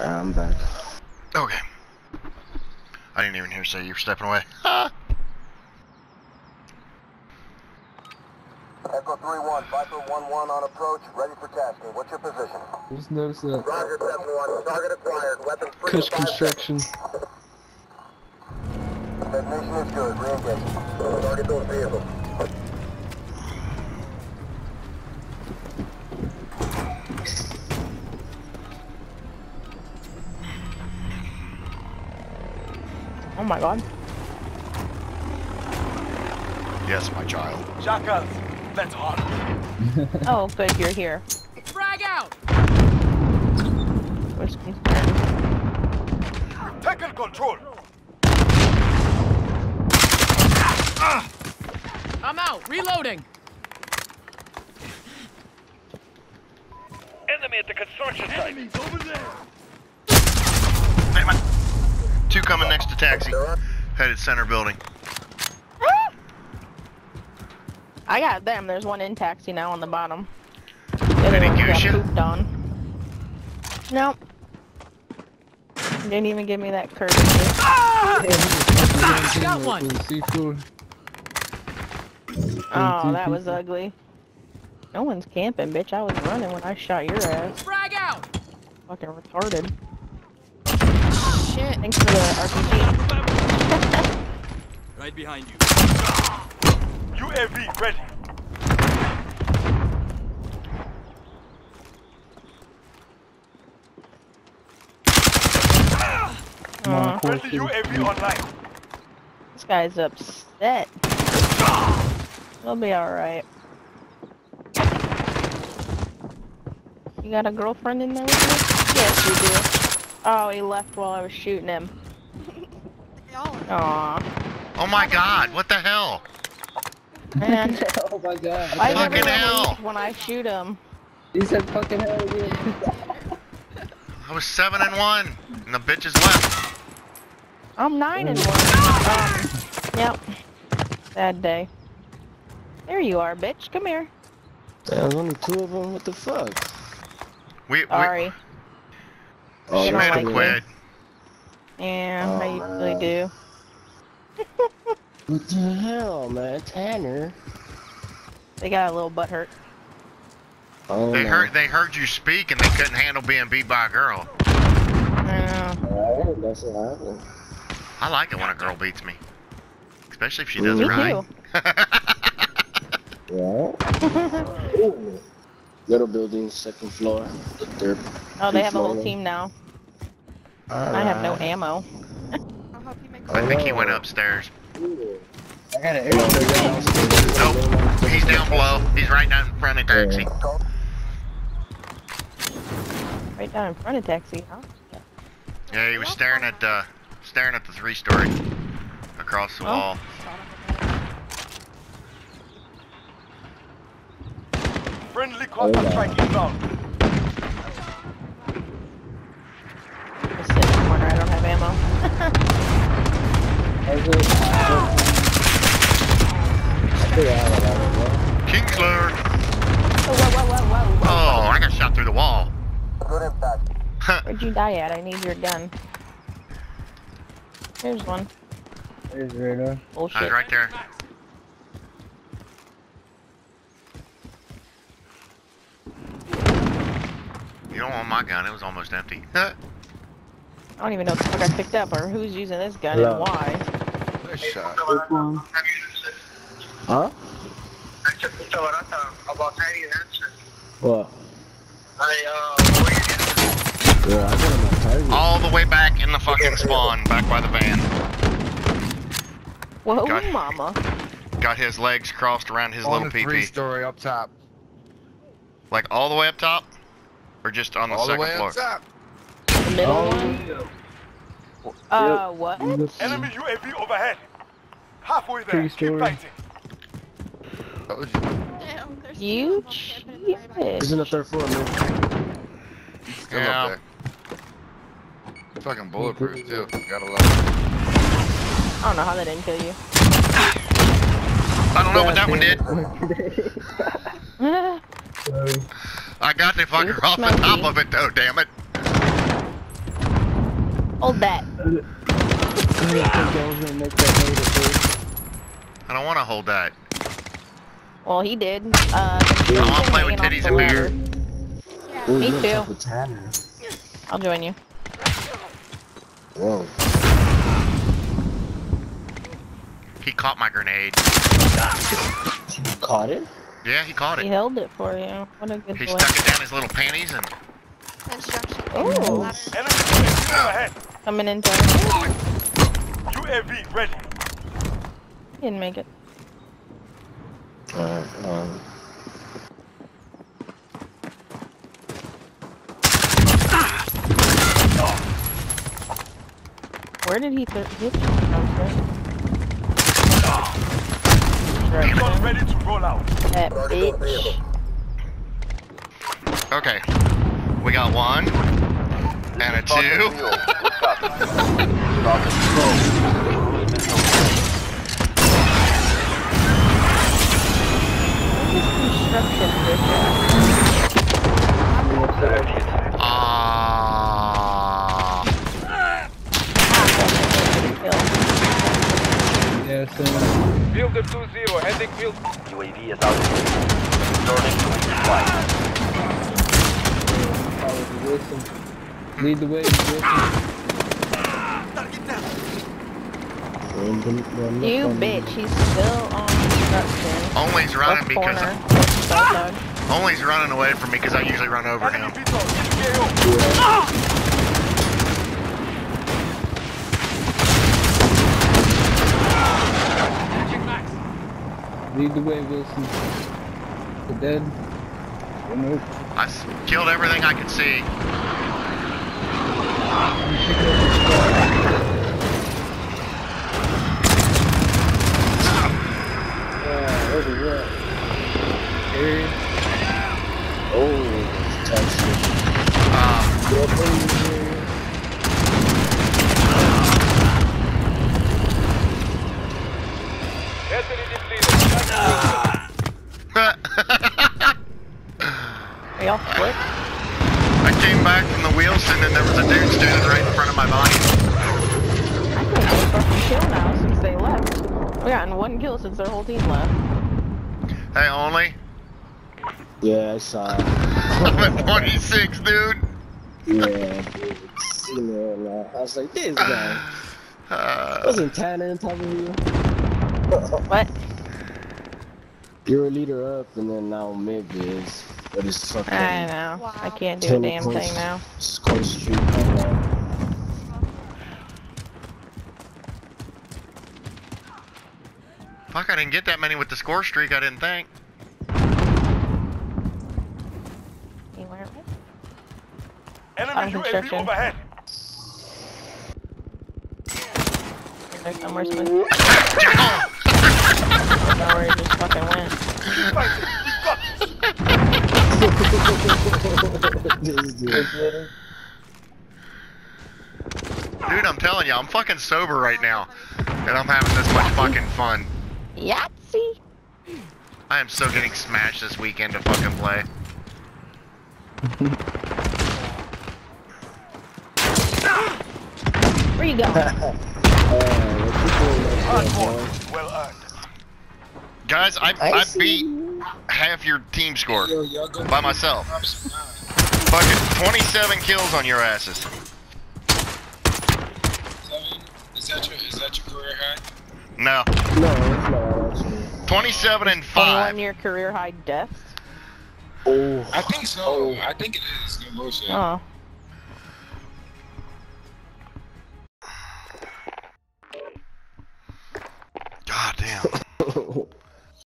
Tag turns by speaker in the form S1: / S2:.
S1: I'm back.
S2: Okay. I didn't even hear you say you were stepping away. Ah!
S3: Echo 3-1, Viper 1-1 on approach, ready for tasking. What's your position?
S1: I Just noticed that
S3: Roger 7-1, target acquired, weapon free.
S1: Kush
S3: in five
S1: construction.
S3: seconds. Detonation is good, re-engage. Target those vehicles.
S4: Oh my god.
S2: Yes, my child.
S5: Jackals, let's on.
S4: Oh, good, you're here.
S5: Frag out!
S4: Which concern.
S5: Taking control.
S6: I'm out. Reloading.
S5: Enemy at the construction site.
S2: Damn it. Two coming next to taxi. Headed center building.
S4: I got them. There's one in taxi now on the bottom. The
S2: Did
S4: other
S2: he
S4: one got
S2: goose ya?
S4: pooped on. Nope. Didn't even give me that courtesy. Ah!
S6: Got one.
S1: Seafood.
S4: Oh, that was ugly. No one's camping, bitch. I was running when I shot your ass.
S6: Frag out.
S4: Fucking retarded.
S6: Shit.
S4: Thanks for the RPG.
S5: Right behind you. UAV ready.
S4: Aw,
S5: Friendly UAV online.
S4: this guy's upset. He'll be alright. You got a girlfriend in there with you? Yes, you do. Oh, he left while I was shooting him. Aw.
S2: Oh my god, what the hell?
S4: Man,
S1: oh my god.
S4: I
S2: Fucking
S4: never
S2: hell.
S4: when I shoot him.
S1: He said fucking hell again.
S2: I was 7 and 1, and the bitches left.
S4: I'm nine and one. Um, yep. Bad day. There you are, bitch. Come here.
S1: There's only two of them. What the fuck?
S2: We, we,
S4: Sorry.
S1: Oh,
S2: she
S4: don't
S2: made
S4: like
S2: quit.
S4: Yeah,
S1: Oh,
S4: I usually
S1: man.
S4: do.
S1: What the hell, man? Tanner.
S4: They got a little butt hurt.
S1: Oh,
S2: They
S1: no.
S2: heard they heard you speak and they couldn't handle being beat by a girl.
S4: I know.
S1: Alright, that's what happened.
S2: I like it when a girl beats me. Especially if she does
S1: Me
S2: it right. Too.
S1: Yeah. Ooh. Little building, second floor. The third.
S4: Oh, they have a whole team now. I have no ammo.
S2: I think he went upstairs.
S1: I got an air
S2: Nope. He's down below. He's right down in front of taxi.
S4: Right down in front of taxi, huh?
S2: Yeah, he was staring at uh staring at the three story across the
S4: Oh.
S2: wall.
S5: Friendly cluster strike inbound.
S4: Just sit in the corner. I don't have ammo.
S2: Kingsler!
S4: Oh, whoa, whoa, whoa, whoa, whoa.
S2: Oh, I got shot through the wall.
S3: Good impact.
S4: Where'd you die at? I need your gun. Here's one.
S1: There's radar.
S2: I
S4: Bullshit.
S2: was right there. You don't want my gun, it was almost empty.
S4: I don't even know what the fuck I picked up or who's using this gun
S1: Hello.
S4: and why.
S2: Nice shot.
S1: Huh? What? Yeah, I got him.
S2: All the way back in the fucking spawn, back by the van.
S4: Whoa,
S2: Got-
S4: mama.
S2: Got his legs crossed around his
S7: on
S2: little
S7: the three
S2: PP.
S7: story up top.
S2: Like all the way up top? Or just on the
S7: All the
S2: second
S7: way
S2: floor?
S7: up top.
S4: The middle
S1: Oh,
S4: one? Uh, what?
S5: Enemy UAV overhead. Halfway there. Keep
S1: Three-story.
S5: fighting.
S7: Told you.
S4: You cheated.
S1: He's in the third floor, man.
S7: Still
S2: Yeah.
S7: up there. Fucking bulletproof too. Gotta love it.
S4: I don't know how that didn't kill you.
S2: I don't know what that one did. I got the fucker
S4: Oops,
S2: off the top
S4: Smokey.
S2: of it though, damn it.
S4: Hold that.
S8: I didn't think I was gonna make that nade at first.
S2: I don't want to hold that.
S4: Well, he did. Uh,
S2: I want to play with
S4: hanging
S2: titties
S4: off
S2: and
S4: the
S2: beer.
S4: ladder.
S1: Ooh,
S4: Me
S1: you on
S4: too.
S1: top of Tanner.
S4: I'll join you.
S1: Whoa.
S2: He caught my grenade.
S1: You caught it?
S2: Yeah, he caught it.
S4: He held it for you. What a good
S2: He
S4: boy.
S2: stuck it down his little panties and
S6: Construction.
S4: Ooh,
S5: Enemy UAV overhead.
S4: coming into.
S5: UAV ready.
S4: Didn't make it.
S1: Uh, um,
S4: Where did he th hit you from,
S5: ready to roll out.
S4: That bitch.
S2: okay. We got one and a two.
S3: Good copy. Talk is slow.
S4: Construction bitch ass.
S2: Ah.
S4: Kill.
S8: Yeah, so
S5: Builder 2-0, heading field.
S3: UAV is out. Returning to flight.
S8: follow the Wheelson. Lead the way, Wheelson.
S1: run them-
S4: You bitch, he's still on construction.
S2: Only's running
S4: Left
S2: because
S4: corner. Left side.
S2: Only's running away from me because I usually run over him.
S5: VTOL,
S8: Lead the way, Wheelson. The dead. Nope.
S2: I killed everything I could see.
S8: Yeah, over there. Area.
S1: Oh, that's tight shit.
S2: Uh,
S8: Get up over here.
S5: Enemy depleted.
S4: Are y'all split?
S2: I came back from the Wheelson and there was a dude standing right in front of my body.
S4: I think they fucking kill now since they left. We gotten one kill since their whole team left.
S2: Hey, Only.
S1: Yeah, I saw it.
S2: I'm at 26, dude.
S1: Yeah, dude. You know, uh, I was like, this guy.
S2: Uh,
S1: Wasn't Tanner on top of you?
S4: What?
S1: You're a leader up, and then now Mib is. But it's fucking.
S4: I know. I can't do a damn
S1: points.
S4: thing now.
S1: Score streak on that.
S2: fuck, I didn't get that many with the score streak, I didn't think.
S4: Anywhere.
S5: Enemy
S4: On
S5: UAV overhead.
S4: There's somewhere split. Nowhere it just fucking went.
S5: Keep fighting. We've got this.
S1: this dude.
S2: Dude, I'm telling you, I'm fucking sober right now. And I'm having this much fucking fun.
S4: Yahtzee!
S2: I am so getting smashed this weekend to fucking play.
S4: Where you going?
S1: Uh, what you doing there,
S5: Hard
S1: boy?
S5: work. Well earned.
S2: Guys, I,
S1: I
S2: I beat
S1: you.
S2: half your team score
S9: Yo,
S2: by myself.
S9: drop some.
S2: Fucking 27 kills on your asses.
S9: Seven? Is that your is that your career high?
S2: No,
S1: No, it's not actually.
S2: 27 and
S4: 21
S2: 5.
S4: year career high deaths?
S1: Oh,
S9: I think so.
S1: Oh.
S9: I think it is. No bullshit.
S4: Oh.
S2: God damn.